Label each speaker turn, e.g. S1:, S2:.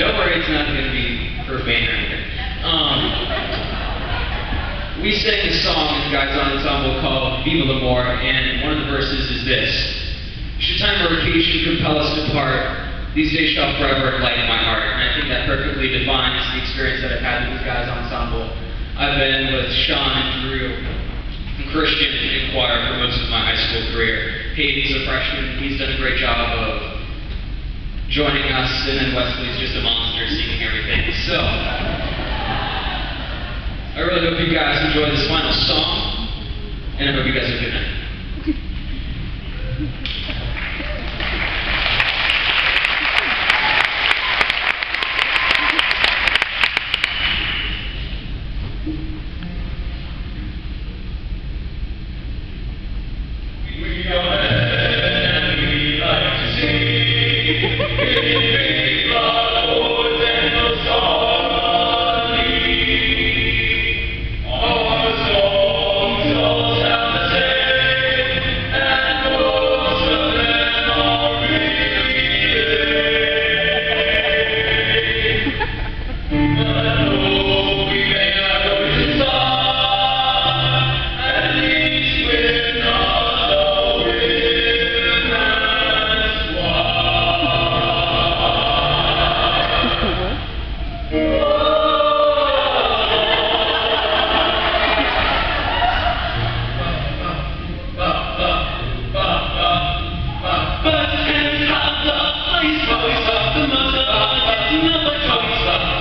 S1: Don't worry, it's not going to be profane or anything. Um, we sang a song in the Guys Ensemble called Viva l'Amour, and one of the verses is this. Should time or occasion compel us to part, these days shall forever enlighten my heart. And I think that perfectly defines the experience that I've had with the Guys Ensemble. I've been with Sean and Drew and Christian in choir for most of my high school career. Hayden's a freshman. He's done a great job of joining us, and then Wesley's just a monster singing everything. So, I really hope you guys enjoy this final song, and I hope you guys have a good night.
S2: Thank you.